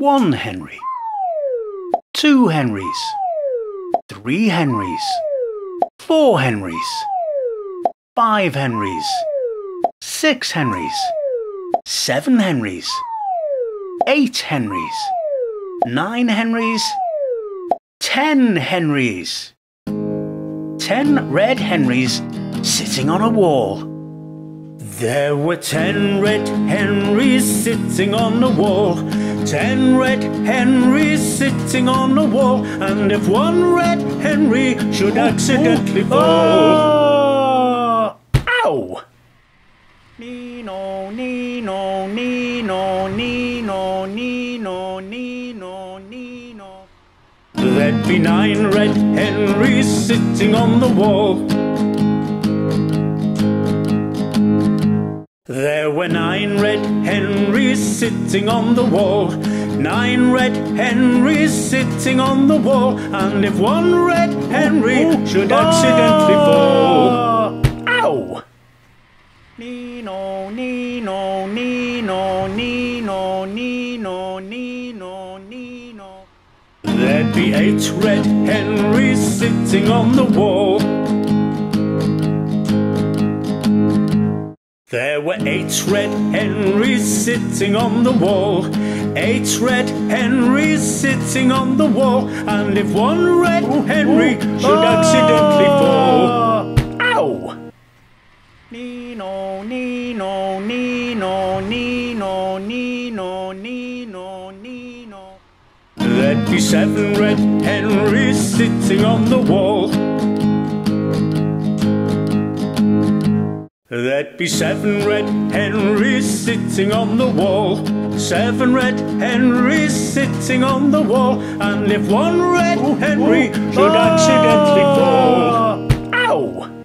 one Henry, two Henrys, three Henrys, four Henrys, five Henrys, six Henrys, seven Henrys, eight Henrys, nine Henrys, ten Henrys. Ten red Henrys sitting on a wall. There were ten red Henrys sitting on the wall. Ten red Henrys sitting on the wall. And if one red Henry should accidentally fall. Ow! Nino, Nino, Nino, Nino, Nino, Nino, Nino. There'd be nine red Henrys sitting on the wall. There were nine red Henrys sitting on the wall. Nine red Henrys sitting on the wall. And if one red Henry should accidentally ah. fall. Ow! Nino, Nino, Nino, Nino, Nino, Nino, Nino. There'd be eight red Henrys sitting on the wall. There were eight red Henrys sitting on the wall. Eight red Henrys sitting on the wall. And if one red Henry should accidentally fall. Ow! Nino, Nino, Nino, Nino, Nino, Nino, Nino. There'd be seven red Henrys sitting on the wall. There'd be seven red Henrys sitting on the wall. Seven red Henrys sitting on the wall. And if one red Henry should accidentally ah. fall. Ow!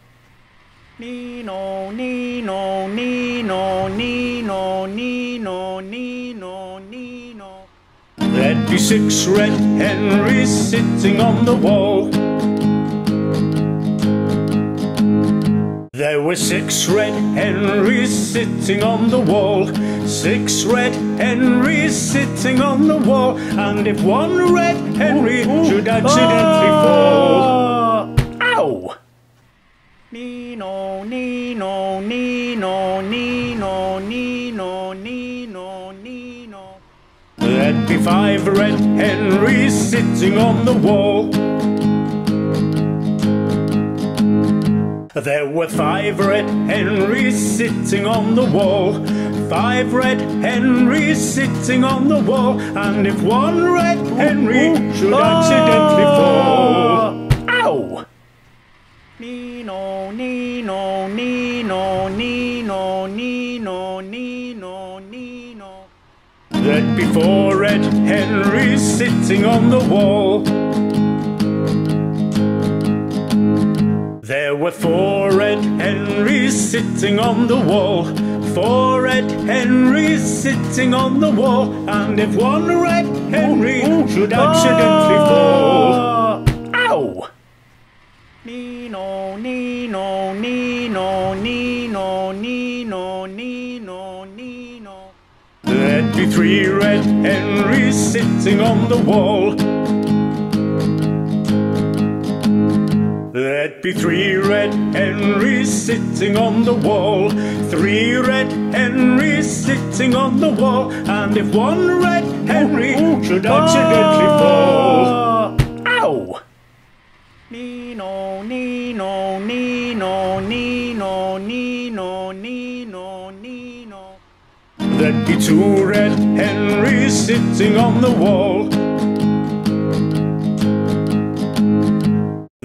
Nino, Nino, Nino, Nino, Nino, Nino, Nino. There'd be six red Henrys sitting on the wall. Were six red Henrys sitting on the wall. Six red Henrys sitting on the wall. And if one red Henry should accidentally ah. fall. Ow! Nino, Nino, Nino, Nino, Nino, Nino, Nino. There'd be five red Henrys sitting on the wall. There were five red Henrys sitting on the wall. Five red Henrys sitting on the wall. And if one red Henry should ah. accidentally fall. Ow! Nino, Nino, Nino, Nino, Nino, Nino, Nino. There'd be four red Henrys sitting on the wall. There were four red Henrys sitting on the wall. Four red Henrys sitting on the wall. And if one red Henry should accidentally fall. Ow! Nino, Nino, Nino, Nino, Nino, Nino, Nino. There'd be three red Henrys sitting on the wall. There'd be three red Henrys sitting on the wall. Three red Henrys sitting on the wall. And if one red Henry should accidentally fall. Ow! Nino, Nino, Nino, Nino, Nino, Nino, Nino. There'd be two red Henrys sitting on the wall.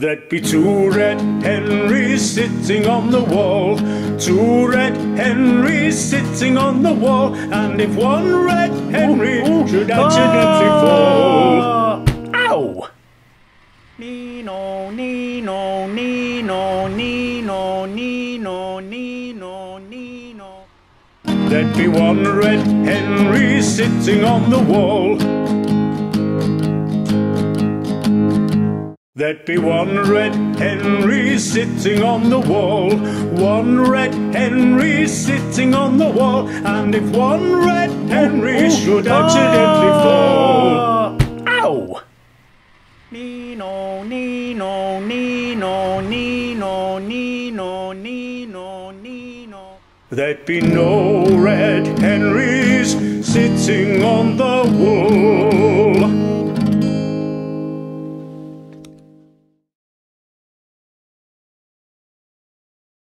There'd be two red Henrys sitting on the wall. Two red Henrys sitting on the wall. And if one red Henry should accidentally ah. fall. Ow! Nino, Nino, Nino, Nino, Nino, Nino, Nino. There'd be one red Henry sitting on the wall. There'd be one red Henry sitting on the wall, one red Henry sitting on the wall, and if one red Henry should accidentally ah. fall. Ow! Nino, Nino, Nino, Nino, Nino, Nino, Nino. There'd be no red Henrys sitting on the wall.